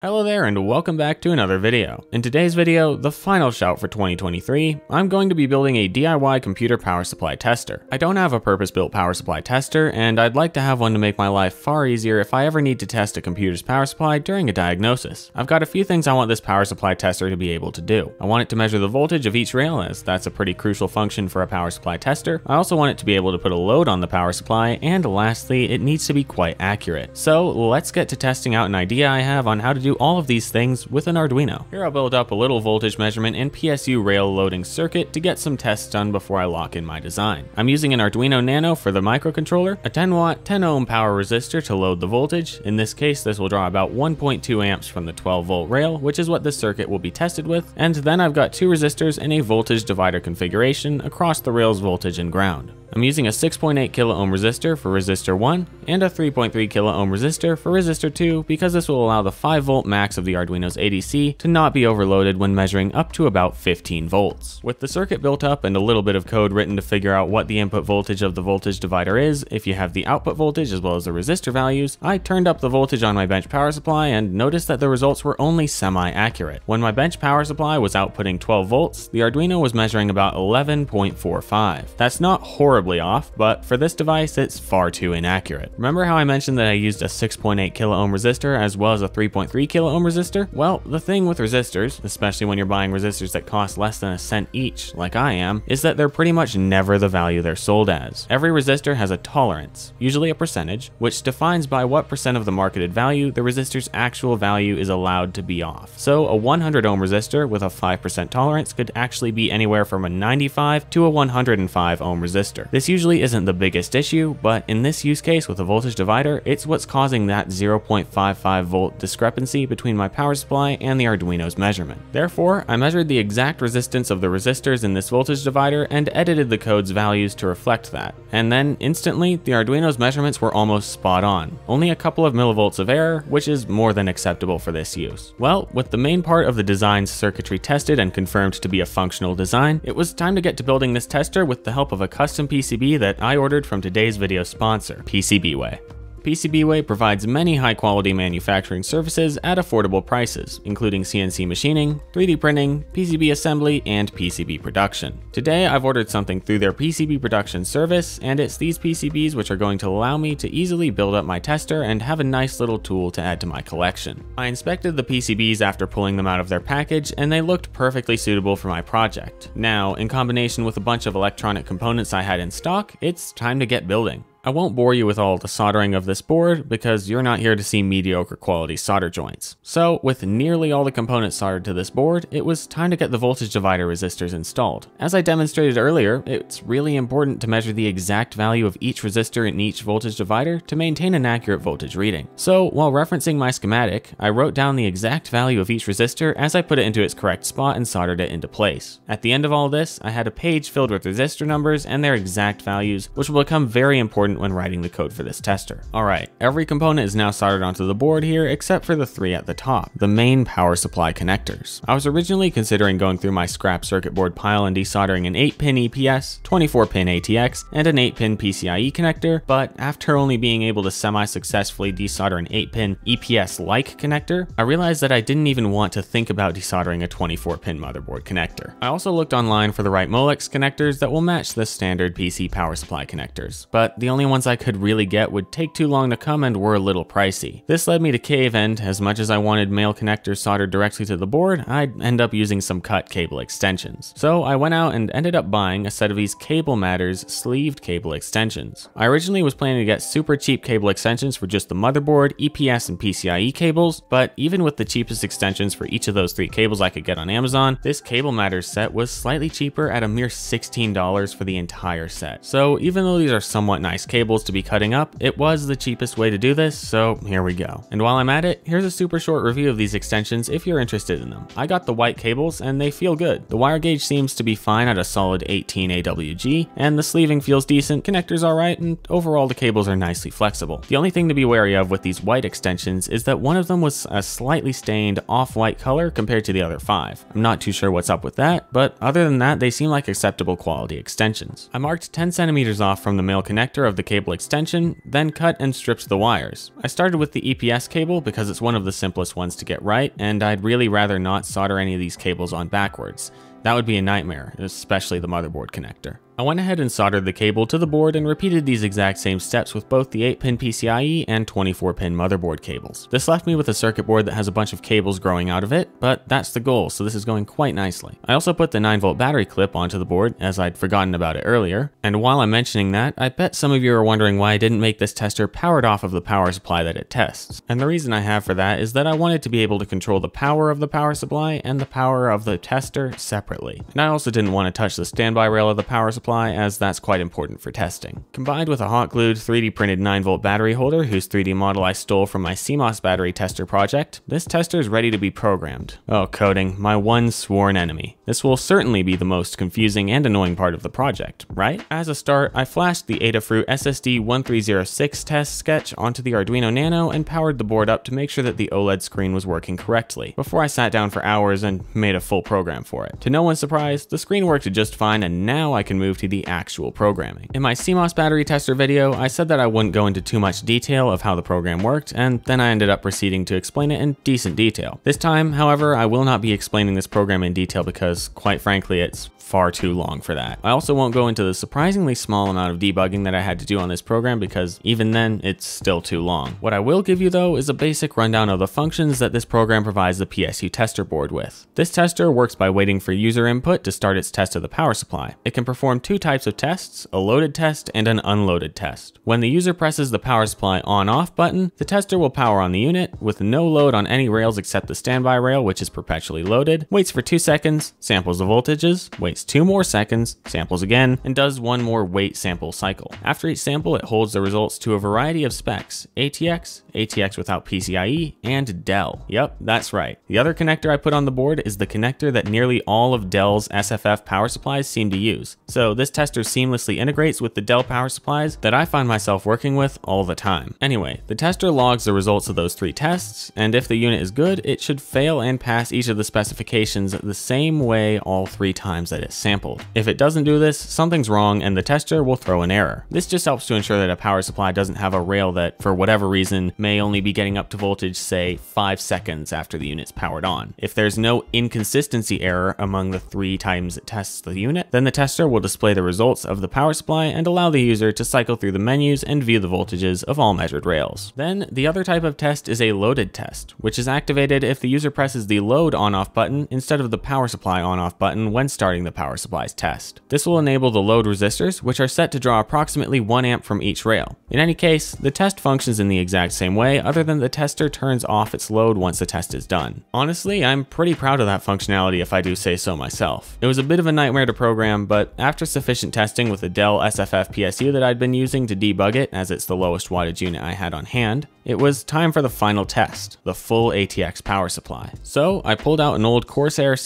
Hello there and welcome back to another video. In today's video, the final shout for 2023, I'm going to be building a DIY computer power supply tester. I don't have a purpose-built power supply tester, and I'd like to have one to make my life far easier if I ever need to test a computer's power supply during a diagnosis. I've got a few things I want this power supply tester to be able to do. I want it to measure the voltage of each rail as that's a pretty crucial function for a power supply tester. I also want it to be able to put a load on the power supply, and lastly, it needs to be quite accurate. So let's get to testing out an idea I have on how to do do all of these things with an Arduino. Here I'll build up a little voltage measurement and PSU rail loading circuit to get some tests done before I lock in my design. I'm using an Arduino Nano for the microcontroller, a 10 watt, 10 ohm power resistor to load the voltage. In this case, this will draw about 1.2 amps from the 12 volt rail, which is what this circuit will be tested with. And then I've got two resistors and a voltage divider configuration across the rail's voltage and ground. I'm using a 6.8 kilo ohm resistor for resistor 1 and a 3.3 kilo ohm resistor for resistor 2 because this will allow the 5 volt max of the Arduino's ADC to not be overloaded when measuring up to about 15 volts. With the circuit built up and a little bit of code written to figure out what the input voltage of the voltage divider is if you have the output voltage as well as the resistor values, I turned up the voltage on my bench power supply and noticed that the results were only semi-accurate. When my bench power supply was outputting 12 volts, the Arduino was measuring about 11.45. That's not horrible horribly off, but for this device, it's far too inaccurate. Remember how I mentioned that I used a 6.8 kilo ohm resistor as well as a 3.3 kilo ohm resistor? Well, the thing with resistors, especially when you're buying resistors that cost less than a cent each, like I am, is that they're pretty much never the value they're sold as. Every resistor has a tolerance, usually a percentage, which defines by what percent of the marketed value the resistor's actual value is allowed to be off. So a 100 ohm resistor with a 5% tolerance could actually be anywhere from a 95 to a 105 ohm resistor. This usually isn't the biggest issue, but in this use case with a voltage divider, it's what's causing that 0.55 volt discrepancy between my power supply and the Arduino's measurement. Therefore, I measured the exact resistance of the resistors in this voltage divider and edited the code's values to reflect that. And then, instantly, the Arduino's measurements were almost spot on. Only a couple of millivolts of error, which is more than acceptable for this use. Well, with the main part of the design's circuitry tested and confirmed to be a functional design, it was time to get to building this tester with the help of a custom PCB that I ordered from today's video sponsor, PCBWay. PCBWay provides many high-quality manufacturing services at affordable prices, including CNC machining, 3D printing, PCB assembly, and PCB production. Today, I've ordered something through their PCB production service, and it's these PCBs which are going to allow me to easily build up my tester and have a nice little tool to add to my collection. I inspected the PCBs after pulling them out of their package, and they looked perfectly suitable for my project. Now, in combination with a bunch of electronic components I had in stock, it's time to get building. I won't bore you with all the soldering of this board because you're not here to see mediocre quality solder joints. So with nearly all the components soldered to this board, it was time to get the voltage divider resistors installed. As I demonstrated earlier, it's really important to measure the exact value of each resistor in each voltage divider to maintain an accurate voltage reading. So while referencing my schematic, I wrote down the exact value of each resistor as I put it into its correct spot and soldered it into place. At the end of all this, I had a page filled with resistor numbers and their exact values, which will become very important when writing the code for this tester. Alright, every component is now soldered onto the board here except for the three at the top, the main power supply connectors. I was originally considering going through my scrap circuit board pile and desoldering an 8-pin EPS, 24-pin ATX, and an 8-pin PCIe connector, but after only being able to semi-successfully desolder an 8-pin EPS-like connector, I realized that I didn't even want to think about desoldering a 24-pin motherboard connector. I also looked online for the right Molex connectors that will match the standard PC power supply connectors, but the only ones I could really get would take too long to come and were a little pricey. This led me to cave and as much as I wanted male connectors soldered directly to the board, I'd end up using some cut cable extensions. So I went out and ended up buying a set of these Cable Matters sleeved cable extensions. I originally was planning to get super cheap cable extensions for just the motherboard, EPS, and PCIe cables, but even with the cheapest extensions for each of those three cables I could get on Amazon, this Cable Matters set was slightly cheaper at a mere $16 for the entire set. So even though these are somewhat nice cables, to be cutting up, it was the cheapest way to do this, so here we go. And while I'm at it, here's a super short review of these extensions if you're interested in them. I got the white cables and they feel good. The wire gauge seems to be fine at a solid 18 AWG, and the sleeving feels decent, connectors alright, and overall the cables are nicely flexible. The only thing to be wary of with these white extensions is that one of them was a slightly stained off-white color compared to the other five. I'm not too sure what's up with that, but other than that, they seem like acceptable quality extensions. I marked 10 centimeters off from the male connector of the cable extension, then cut and stripped the wires. I started with the EPS cable because it's one of the simplest ones to get right, and I'd really rather not solder any of these cables on backwards. That would be a nightmare, especially the motherboard connector. I went ahead and soldered the cable to the board and repeated these exact same steps with both the 8-pin PCIe and 24-pin motherboard cables. This left me with a circuit board that has a bunch of cables growing out of it, but that's the goal, so this is going quite nicely. I also put the 9-volt battery clip onto the board, as I'd forgotten about it earlier, and while I'm mentioning that, I bet some of you are wondering why I didn't make this tester powered off of the power supply that it tests. And the reason I have for that is that I wanted to be able to control the power of the power supply and the power of the tester separately. And I also didn't want to touch the standby rail of the power supply as that's quite important for testing. Combined with a hot glued 3D printed 9 volt battery holder whose 3D model I stole from my CMOS battery tester project, this tester is ready to be programmed. Oh coding, my one sworn enemy. This will certainly be the most confusing and annoying part of the project, right? As a start, I flashed the Adafruit SSD 1306 test sketch onto the Arduino Nano and powered the board up to make sure that the OLED screen was working correctly, before I sat down for hours and made a full program for it. To no one's surprise, the screen worked just fine and now I can move to the actual programming. In my CMOS battery tester video, I said that I wouldn't go into too much detail of how the program worked, and then I ended up proceeding to explain it in decent detail. This time, however, I will not be explaining this program in detail because, quite frankly, it's far too long for that. I also won't go into the surprisingly small amount of debugging that I had to do on this program because even then, it's still too long. What I will give you though is a basic rundown of the functions that this program provides the PSU tester board with. This tester works by waiting for user input to start its test of the power supply. It can perform two types of tests, a loaded test and an unloaded test. When the user presses the power supply on off button, the tester will power on the unit with no load on any rails except the standby rail which is perpetually loaded, waits for two seconds, samples the voltages, waits two more seconds, samples again, and does one more wait sample cycle. After each sample, it holds the results to a variety of specs, ATX, ATX without PCIe, and Dell. Yep, that's right. The other connector I put on the board is the connector that nearly all of Dell's SFF power supplies seem to use. So this tester seamlessly integrates with the Dell power supplies that I find myself working with all the time. Anyway, the tester logs the results of those three tests, and if the unit is good, it should fail and pass each of the specifications the same way all three times that it sampled. If it doesn't do this, something's wrong and the tester will throw an error. This just helps to ensure that a power supply doesn't have a rail that, for whatever reason, may only be getting up to voltage, say, 5 seconds after the unit's powered on. If there's no inconsistency error among the three times it tests the unit, then the tester will display the results of the power supply and allow the user to cycle through the menus and view the voltages of all measured rails. Then, the other type of test is a loaded test, which is activated if the user presses the load on-off button instead of the power supply on-off button when starting the power supplies test. This will enable the load resistors, which are set to draw approximately 1 amp from each rail. In any case, the test functions in the exact same way, other than the tester turns off its load once the test is done. Honestly, I'm pretty proud of that functionality if I do say so myself. It was a bit of a nightmare to program, but after sufficient testing with the Dell SFF PSU that I'd been using to debug it, as it's the lowest wattage unit I had on hand, it was time for the final test, the full ATX power supply. So I pulled out an old Corsair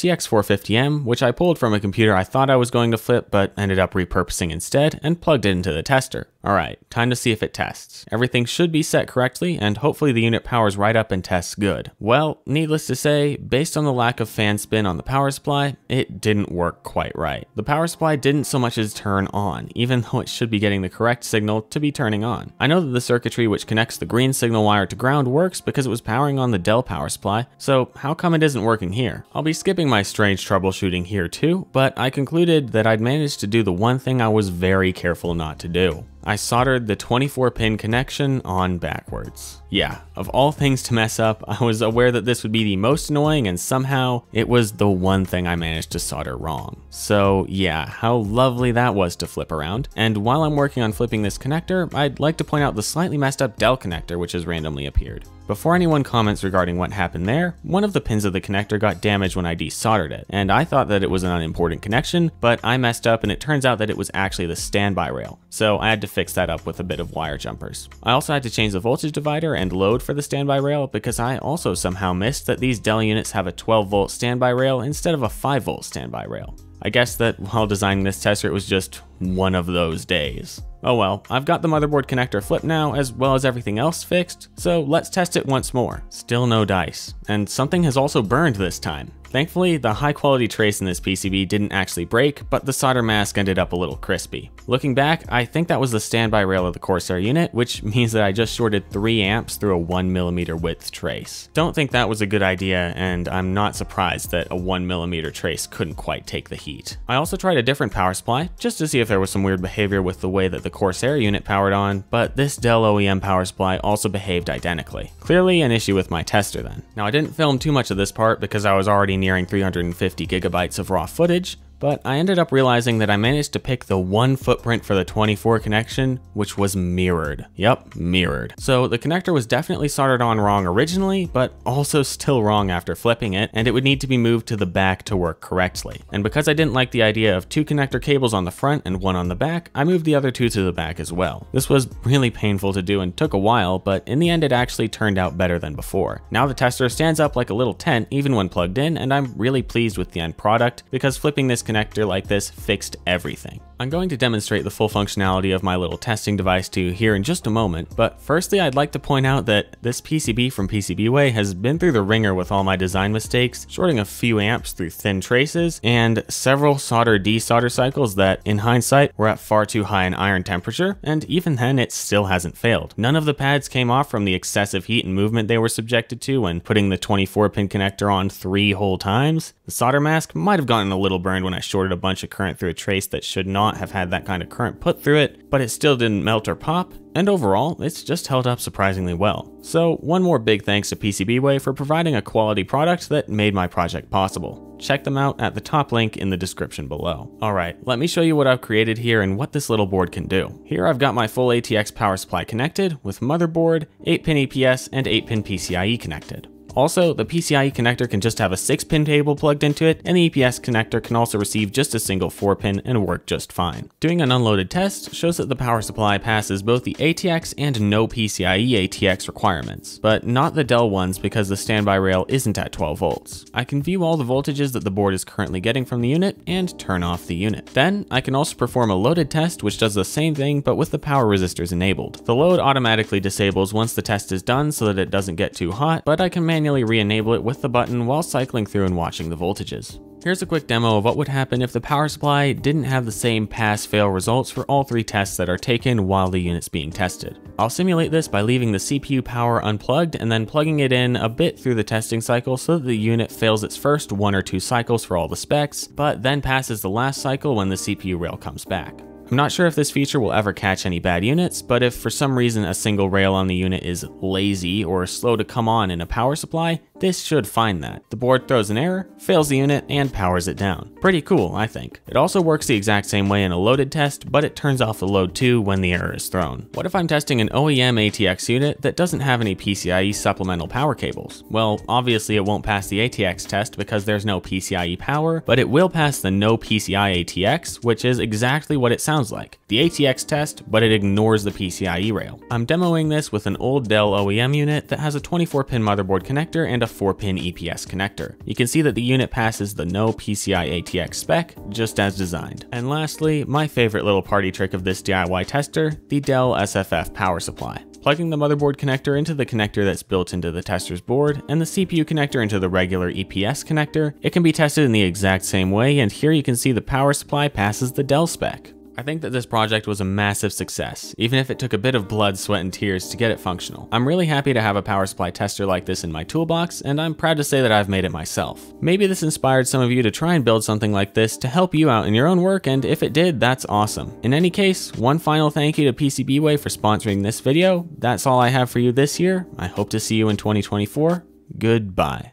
CX450M, which I pulled from a computer I thought I was going to flip, but ended up repurposing instead, and plugged it into the tester. Alright, time to see if it tests. Everything should be set correctly, and hopefully the unit powers right up and tests good. Well, needless to say, based on the lack of fan spin on the power supply, it didn't work quite right. The power supply didn't so much as turn on, even though it should be getting the correct signal to be turning on. I know that the circuitry which connects the green signal wire to ground works because it was powering on the Dell power supply, so how come it isn't working here? I'll be skipping my strange troubleshooting here too, but I concluded that I'd managed to do the one thing I was very careful not to do. I soldered the 24 pin connection on backwards. Yeah, of all things to mess up, I was aware that this would be the most annoying and somehow it was the one thing I managed to solder wrong. So yeah, how lovely that was to flip around. And while I'm working on flipping this connector, I'd like to point out the slightly messed up Dell connector which has randomly appeared. Before anyone comments regarding what happened there, one of the pins of the connector got damaged when I desoldered it, and I thought that it was an unimportant connection, but I messed up and it turns out that it was actually the standby rail, so I had to fix that up with a bit of wire jumpers. I also had to change the voltage divider and load for the standby rail because I also somehow missed that these Dell units have a 12 volt standby rail instead of a 5 volt standby rail. I guess that while designing this tester, it was just one of those days. Oh well, I've got the motherboard connector flipped now, as well as everything else fixed, so let's test it once more. Still no dice. And something has also burned this time. Thankfully, the high quality trace in this PCB didn't actually break, but the solder mask ended up a little crispy. Looking back, I think that was the standby rail of the Corsair unit, which means that I just shorted 3 amps through a 1mm width trace. Don't think that was a good idea, and I'm not surprised that a 1mm trace couldn't quite take the heat. I also tried a different power supply, just to see if there was some weird behavior with the way that the Corsair unit powered on, but this Dell OEM power supply also behaved identically. Clearly an issue with my tester then. Now I didn't film too much of this part because I was already nearing 350 gigabytes of raw footage, but I ended up realizing that I managed to pick the one footprint for the 24 connection, which was mirrored. Yep, mirrored. So the connector was definitely soldered on wrong originally, but also still wrong after flipping it, and it would need to be moved to the back to work correctly. And because I didn't like the idea of two connector cables on the front and one on the back, I moved the other two to the back as well. This was really painful to do and took a while, but in the end it actually turned out better than before. Now the tester stands up like a little tent even when plugged in, and I'm really pleased with the end product because flipping this connector like this fixed everything. I'm going to demonstrate the full functionality of my little testing device to you here in just a moment, but firstly I'd like to point out that this PCB from PCBWay has been through the wringer with all my design mistakes, shorting a few amps through thin traces, and several solder desolder cycles that, in hindsight, were at far too high an iron temperature, and even then it still hasn't failed. None of the pads came off from the excessive heat and movement they were subjected to when putting the 24 pin connector on three whole times. The solder mask might have gotten a little burned when I shorted a bunch of current through a trace that should not have had that kind of current put through it, but it still didn't melt or pop, and overall, it's just held up surprisingly well. So one more big thanks to PCBWay for providing a quality product that made my project possible. Check them out at the top link in the description below. Alright, let me show you what I've created here and what this little board can do. Here I've got my full ATX power supply connected with motherboard, 8-pin EPS, and 8-pin PCIe connected. Also, the PCIe connector can just have a 6-pin cable plugged into it, and the EPS connector can also receive just a single 4-pin and work just fine. Doing an unloaded test shows that the power supply passes both the ATX and no PCIe ATX requirements, but not the Dell ones because the standby rail isn't at 12 volts. I can view all the voltages that the board is currently getting from the unit and turn off the unit. Then, I can also perform a loaded test which does the same thing but with the power resistors enabled. The load automatically disables once the test is done so that it doesn't get too hot, but I can manually manually re-enable it with the button while cycling through and watching the voltages. Here's a quick demo of what would happen if the power supply didn't have the same pass-fail results for all three tests that are taken while the unit's being tested. I'll simulate this by leaving the CPU power unplugged and then plugging it in a bit through the testing cycle so that the unit fails its first one or two cycles for all the specs, but then passes the last cycle when the CPU rail comes back. I'm not sure if this feature will ever catch any bad units, but if for some reason a single rail on the unit is lazy or slow to come on in a power supply, this should find that. The board throws an error, fails the unit, and powers it down. Pretty cool, I think. It also works the exact same way in a loaded test, but it turns off the load too when the error is thrown. What if I'm testing an OEM ATX unit that doesn't have any PCIe supplemental power cables? Well, obviously it won't pass the ATX test because there's no PCIe power, but it will pass the no PCI ATX, which is exactly what it sounds like. The ATX test, but it ignores the PCIe rail. I'm demoing this with an old Dell OEM unit that has a 24 pin motherboard connector and a 4-pin EPS connector. You can see that the unit passes the no PCI ATX spec, just as designed. And lastly, my favorite little party trick of this DIY tester, the Dell SFF power supply plugging the motherboard connector into the connector that's built into the tester's board, and the CPU connector into the regular EPS connector, it can be tested in the exact same way, and here you can see the power supply passes the Dell spec. I think that this project was a massive success, even if it took a bit of blood, sweat, and tears to get it functional. I'm really happy to have a power supply tester like this in my toolbox, and I'm proud to say that I've made it myself. Maybe this inspired some of you to try and build something like this to help you out in your own work, and if it did, that's awesome. In any case, one final thank you to PCBWay for sponsoring this video. That's all I have for you this year. I hope to see you in 2024. Goodbye.